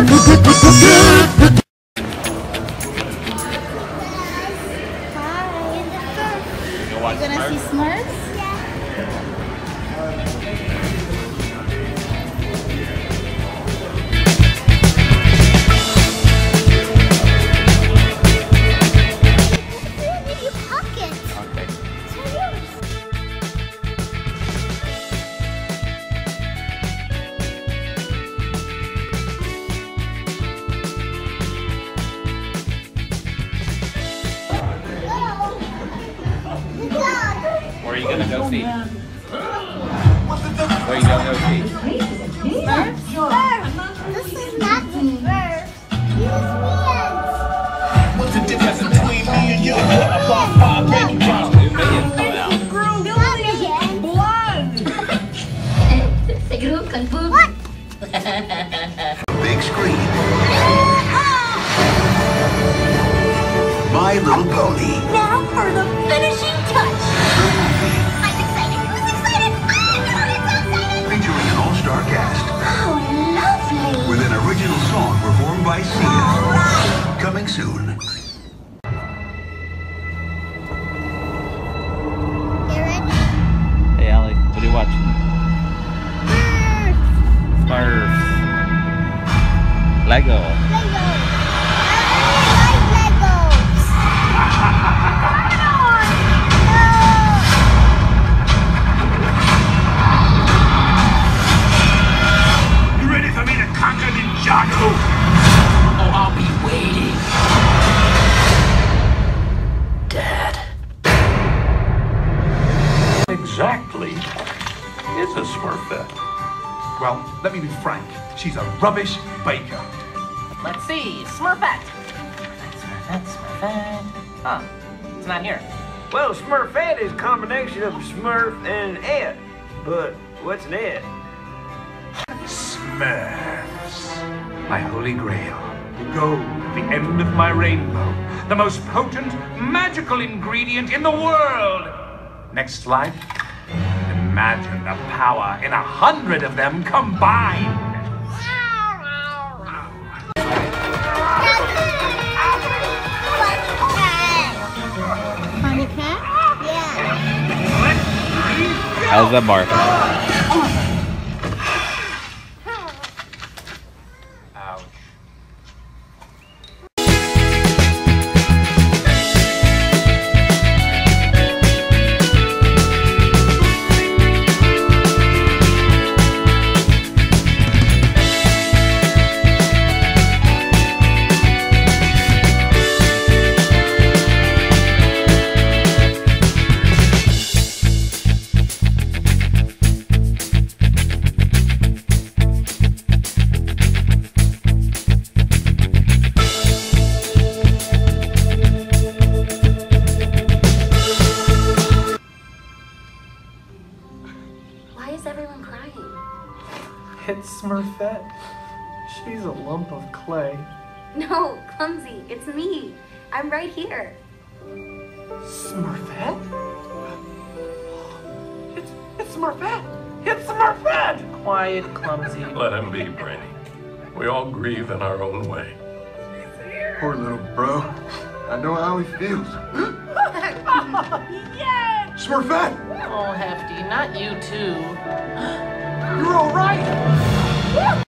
You gonna see Smurfs? Where you gonna go see? Where you gonna go see? This is not Smurfs. What's the difference between me and you? About five baby drops. New Minions coming out. Siguro confirm. Big screen. My Little Pony. Now for the finishing waiting. Dad. exactly is a Smurfette? Well, let me be frank. She's a rubbish baker. Let's see, Smurfette. Smurfette, Smurfette. Huh, it's not here. Well, Smurfette is a combination of Smurf and an Ed. But what's an Ed? Smurfs. My holy grail. The gold at the end of my rainbow. The most potent, magical ingredient in the world. Next slide. Imagine the power in a hundred of them combined. How's that bark? Why is everyone crying? It's Smurfette. She's a lump of clay. No, Clumsy, it's me. I'm right here. Smurfette? It's, it's Smurfette! It's Smurfette! Quiet, clumsy. Let him be, Brainy. We all grieve in our own way. Poor little bro. I know how he feels. Smurfette! Oh, Hefty, not you too. You're all right!